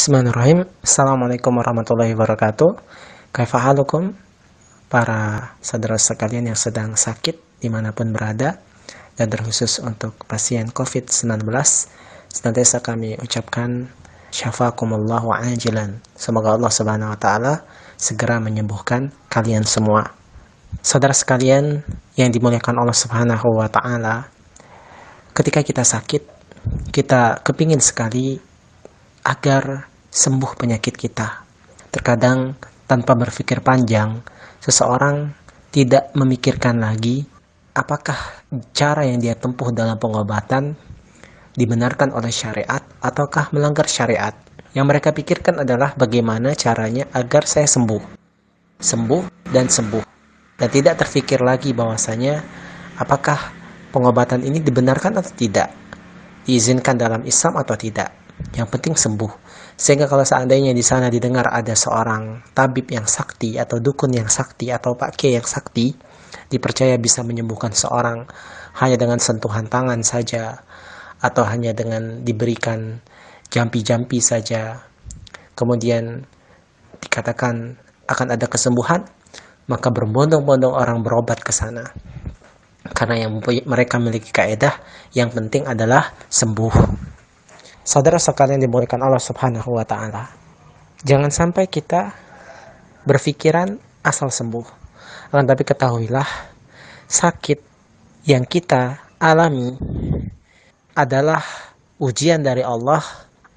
Bismillahirrahmanirrahim. Assalamualaikum warahmatullahi wabarakatuh. Kaifahalukum para saudara sekalian yang sedang sakit di mana pun berada dan terkhusus untuk pasien COVID-19 senantiasa kami ucapkan syafakumullah wa ajilan. Semoga Allah Subhanahu wa taala segera menyembuhkan kalian semua. Saudara sekalian yang dimuliakan Allah Subhanahu wa taala, ketika kita sakit, kita kepingin sekali agar sembuh penyakit kita. Terkadang tanpa berpikir panjang, seseorang tidak memikirkan lagi apakah cara yang dia tempuh dalam pengobatan dibenarkan oleh syariat ataukah melanggar syariat. Yang mereka pikirkan adalah bagaimana caranya agar saya sembuh. Sembuh dan sembuh. Dan tidak terfikir lagi bahwasanya apakah pengobatan ini dibenarkan atau tidak. Diizinkan dalam Islam atau tidak. Yang penting sembuh. Sehingga kalau seandainya di sana didengar ada seorang tabib yang sakti atau dukun yang sakti atau pak yang sakti, dipercaya bisa menyembuhkan seorang hanya dengan sentuhan tangan saja atau hanya dengan diberikan jampi-jampi saja. Kemudian dikatakan akan ada kesembuhan, maka berbondong-bondong orang berobat ke sana. Karena yang mereka memiliki kaedah yang penting adalah sembuh. Saudara sekalian dimuliakan Allah Subhanahu wa taala. Jangan sampai kita berpikiran asal sembuh. Akan tapi ketahuilah sakit yang kita alami adalah ujian dari Allah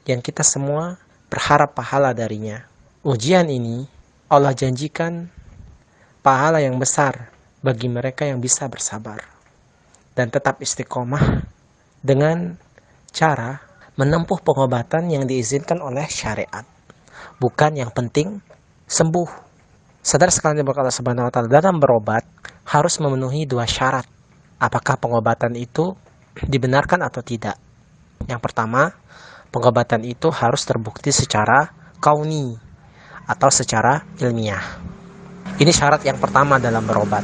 yang kita semua berharap pahala darinya. Ujian ini Allah janjikan pahala yang besar bagi mereka yang bisa bersabar dan tetap istiqomah dengan cara menempuh pengobatan yang diizinkan oleh syariat. Bukan yang penting sembuh. Sadar sekalian berkata subhanahu wa ta'ala dalam berobat harus memenuhi dua syarat. Apakah pengobatan itu dibenarkan atau tidak? Yang pertama, pengobatan itu harus terbukti secara kauni atau secara ilmiah. Ini syarat yang pertama dalam berobat.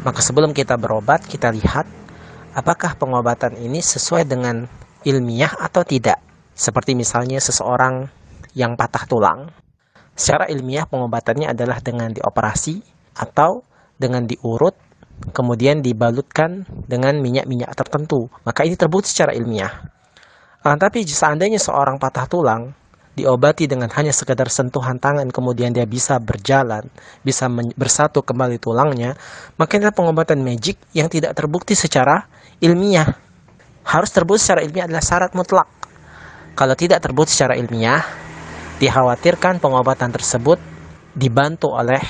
Maka sebelum kita berobat, kita lihat apakah pengobatan ini sesuai dengan ilmiah atau tidak. Seperti misalnya seseorang yang patah tulang. Secara ilmiah pengobatannya adalah dengan dioperasi atau dengan diurut kemudian dibalutkan dengan minyak-minyak tertentu. Maka ini terbukti secara ilmiah. Nah, tapi seandainya seorang patah tulang diobati dengan hanya sekedar sentuhan tangan kemudian dia bisa berjalan, bisa bersatu kembali tulangnya, maka ini pengobatan magic yang tidak terbukti secara ilmiah harus terbukti secara ilmiah adalah syarat mutlak. Kalau tidak terbukti secara ilmiah, dikhawatirkan pengobatan tersebut dibantu oleh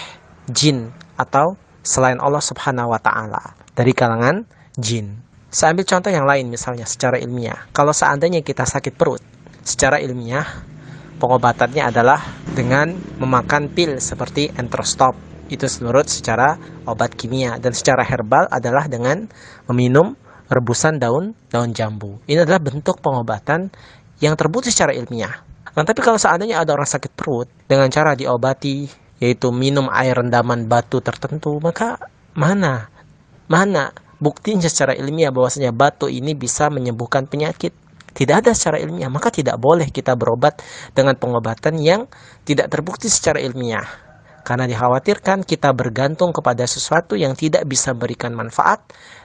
jin atau selain Allah Subhanahu wa taala dari kalangan jin. Saya ambil contoh yang lain misalnya secara ilmiah. Kalau seandainya kita sakit perut, secara ilmiah pengobatannya adalah dengan memakan pil seperti entrostop. Itu menurut secara obat kimia dan secara herbal adalah dengan meminum rebusan daun daun jambu. Ini adalah bentuk pengobatan yang terbukti secara ilmiah. Nah, tapi kalau seandainya ada orang sakit perut dengan cara diobati yaitu minum air rendaman batu tertentu, maka mana mana buktinya secara ilmiah bahwasanya batu ini bisa menyembuhkan penyakit? Tidak ada secara ilmiah, maka tidak boleh kita berobat dengan pengobatan yang tidak terbukti secara ilmiah. Karena dikhawatirkan kita bergantung kepada sesuatu yang tidak bisa memberikan manfaat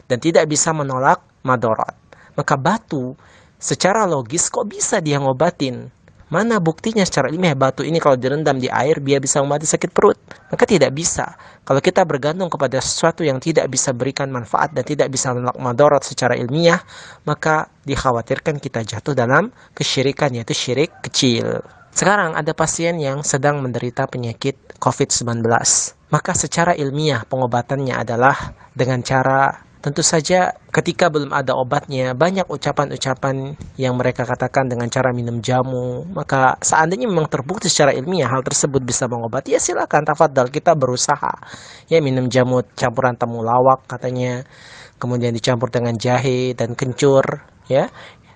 dan tidak bisa menolak madorot. Maka batu secara logis kok bisa dia ngobatin? Mana buktinya secara ilmiah batu ini kalau direndam di air dia bisa mengobati sakit perut? Maka tidak bisa. Kalau kita bergantung kepada sesuatu yang tidak bisa berikan manfaat dan tidak bisa menolak madorot secara ilmiah, maka dikhawatirkan kita jatuh dalam kesyirikan yaitu syirik kecil. Sekarang ada pasien yang sedang menderita penyakit COVID-19. Maka secara ilmiah pengobatannya adalah dengan cara Tentu saja ketika belum ada obatnya, banyak ucapan-ucapan yang mereka katakan dengan cara minum jamu. Maka seandainya memang terbukti secara ilmiah hal tersebut bisa mengobati, ya silakan tafadhal kita berusaha. Ya minum jamu campuran temulawak katanya, kemudian dicampur dengan jahe dan kencur, ya.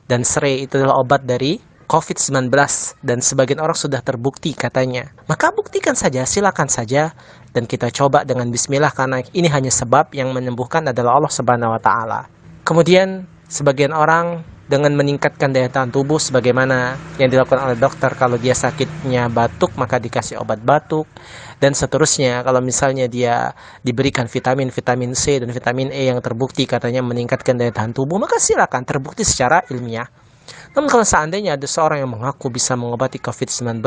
Dan serai itu adalah obat dari COVID-19 dan sebagian orang sudah terbukti katanya. Maka buktikan saja, silakan saja dan kita coba dengan bismillah karena ini hanya sebab yang menyembuhkan adalah Allah Subhanahu wa taala. Kemudian sebagian orang dengan meningkatkan daya tahan tubuh sebagaimana yang dilakukan oleh dokter kalau dia sakitnya batuk maka dikasih obat batuk dan seterusnya kalau misalnya dia diberikan vitamin vitamin C dan vitamin E yang terbukti katanya meningkatkan daya tahan tubuh maka silakan terbukti secara ilmiah namun kalau seandainya ada seorang yang mengaku bisa mengobati COVID-19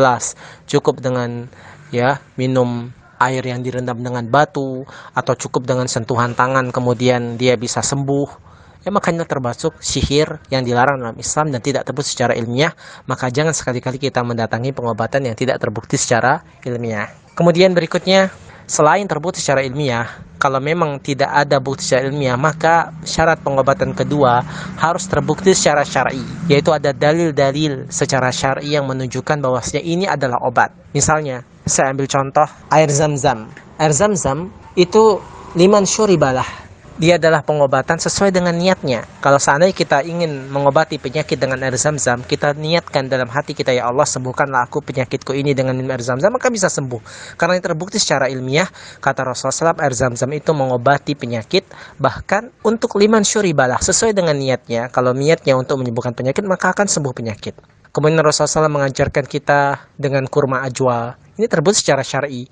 cukup dengan ya minum air yang direndam dengan batu atau cukup dengan sentuhan tangan kemudian dia bisa sembuh ya makanya termasuk sihir yang dilarang dalam Islam dan tidak terbukti secara ilmiah maka jangan sekali-kali kita mendatangi pengobatan yang tidak terbukti secara ilmiah. Kemudian berikutnya selain terbukti secara ilmiah kalau memang tidak ada bukti secara ilmiah maka syarat pengobatan kedua harus terbukti secara syar'i yaitu ada dalil-dalil secara syar'i yang menunjukkan bahwasanya ini adalah obat. Misalnya saya ambil contoh air zam-zam. Air zam-zam itu liman syuribalah dia adalah pengobatan sesuai dengan niatnya. Kalau seandainya kita ingin mengobati penyakit dengan air zam-zam, kita niatkan dalam hati kita, ya Allah sembuhkanlah aku penyakitku ini dengan air zam-zam, maka bisa sembuh. Karena ini terbukti secara ilmiah, kata Rasulullah SAW, air zam-zam itu mengobati penyakit, bahkan untuk liman syuribalah, sesuai dengan niatnya. Kalau niatnya untuk menyembuhkan penyakit, maka akan sembuh penyakit. Kemudian Rasulullah SAW mengajarkan kita dengan kurma ajwa, ini terbukti secara syar'i.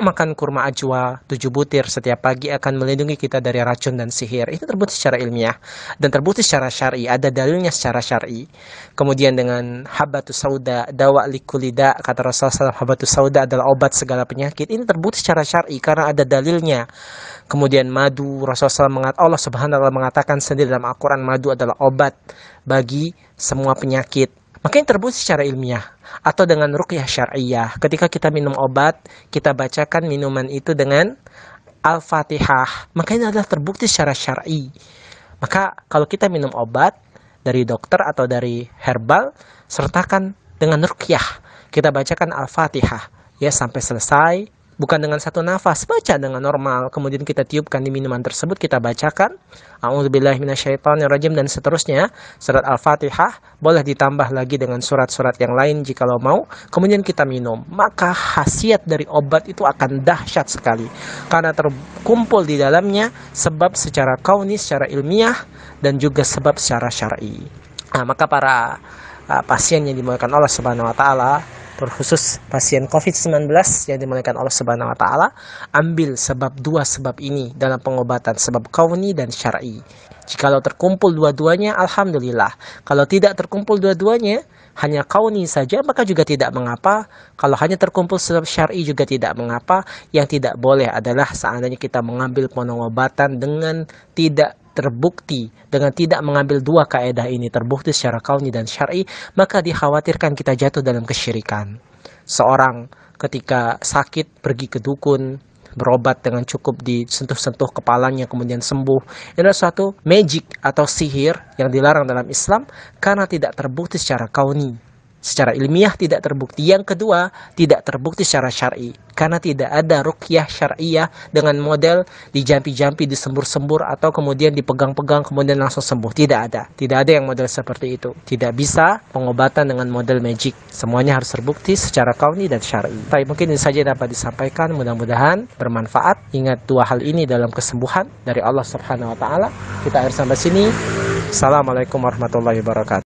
Makan kurma ajwa 7 butir setiap pagi akan melindungi kita dari racun dan sihir. Itu terbukti secara ilmiah dan terbukti secara syar'i. Ada dalilnya secara syar'i. Kemudian dengan habatus sauda, dawa likulida, kata Rasulullah SAW, habatus sauda adalah obat segala penyakit. Ini terbukti secara syar'i karena ada dalilnya. Kemudian madu, Rasulullah SAW mengat, Allah Subhanahu wa mengatakan sendiri dalam Al-Quran madu adalah obat bagi semua penyakit. Makanya terbukti secara ilmiah atau dengan ruqyah syariah. Ketika kita minum obat, kita bacakan minuman itu dengan Al-Fatihah. Maka ini adalah terbukti secara syar'i. Maka kalau kita minum obat dari dokter atau dari herbal, sertakan dengan ruqyah. Kita bacakan Al-Fatihah ya sampai selesai bukan dengan satu nafas baca dengan normal. Kemudian kita tiupkan di minuman tersebut kita bacakan. Minasyaitonirrajim dan seterusnya. Surat al-fatihah boleh ditambah lagi dengan surat-surat yang lain jika lo mau. Kemudian kita minum. Maka khasiat dari obat itu akan dahsyat sekali. Karena terkumpul di dalamnya sebab secara kauni secara ilmiah dan juga sebab secara syar'i. Nah, maka para uh, pasien yang dimulakan Allah Subhanahu wa taala terkhusus pasien COVID-19 yang dimuliakan Allah Subhanahu wa taala, ambil sebab dua sebab ini dalam pengobatan sebab kauni dan syar'i. Jikalau terkumpul dua-duanya alhamdulillah. Kalau tidak terkumpul dua-duanya hanya kauni saja maka juga tidak mengapa. Kalau hanya terkumpul sebab syar'i juga tidak mengapa. Yang tidak boleh adalah seandainya kita mengambil pengobatan dengan tidak terbukti dengan tidak mengambil dua kaedah ini terbukti secara kauni dan syar'i, maka dikhawatirkan kita jatuh dalam kesyirikan. Seorang ketika sakit pergi ke dukun, berobat dengan cukup disentuh-sentuh kepalanya kemudian sembuh. Ini adalah suatu magic atau sihir yang dilarang dalam Islam karena tidak terbukti secara kauni secara ilmiah tidak terbukti. Yang kedua, tidak terbukti secara syar'i karena tidak ada ruqyah syariah dengan model dijampi-jampi, disembur-sembur atau kemudian dipegang-pegang kemudian langsung sembuh. Tidak ada. Tidak ada yang model seperti itu. Tidak bisa pengobatan dengan model magic. Semuanya harus terbukti secara kauni dan syar'i. Tapi mungkin ini saja dapat disampaikan. Mudah-mudahan bermanfaat. Ingat dua hal ini dalam kesembuhan dari Allah Subhanahu wa taala. Kita akhir sampai sini. Assalamualaikum warahmatullahi wabarakatuh.